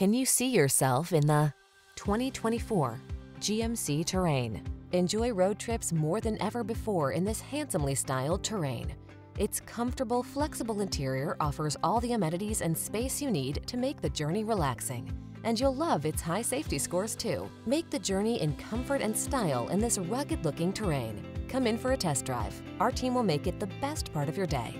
Can you see yourself in the 2024 GMC Terrain? Enjoy road trips more than ever before in this handsomely styled Terrain. Its comfortable, flexible interior offers all the amenities and space you need to make the journey relaxing. And you'll love its high safety scores too. Make the journey in comfort and style in this rugged looking Terrain. Come in for a test drive. Our team will make it the best part of your day.